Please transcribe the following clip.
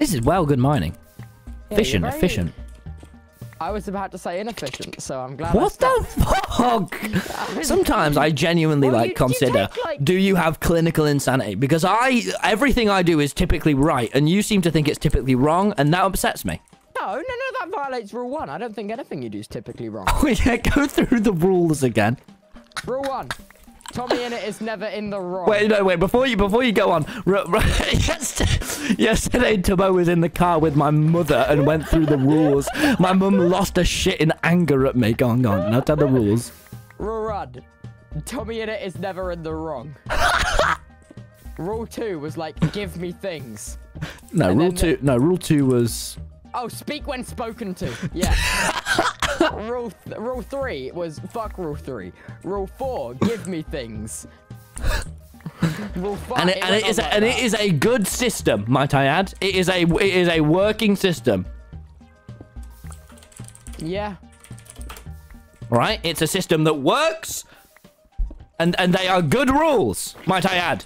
This is well good mining. Yeah, Efficient, very- efficient. I was about to say inefficient, so I'm glad. What the fuck? Sometimes I genuinely Well, like you- you consider, take, like- do you have clinical insanity? Because I, everything I do is typically right, and you seem to think it's typically wrong, and that upsets me. No, no, no, that violates rule one. I don't think anything you do is typically wrong. Oh yeah, go through the rules again. rule one. TommyInnit is never in the wrong. Wait, no, wait. Before you, before you go on, r- r- yesterday, Tomo was in the car with my mother and went through the rules. My mum lost her shit in anger at me. Go on, go on. Now tell the rules. Rule one. TommyInnit is never in the wrong. rule two was like, give me things. No, And rule two. No, rule two was. Oh, speak when spoken to. Yeah. rule th- rule three was fuck rule three. Rule four, give me things. And it, and it is a, like and that. it is a good system, might I add. It is a it is a working system, Yeah. right? It's a system that works, and and they are good rules, might I add.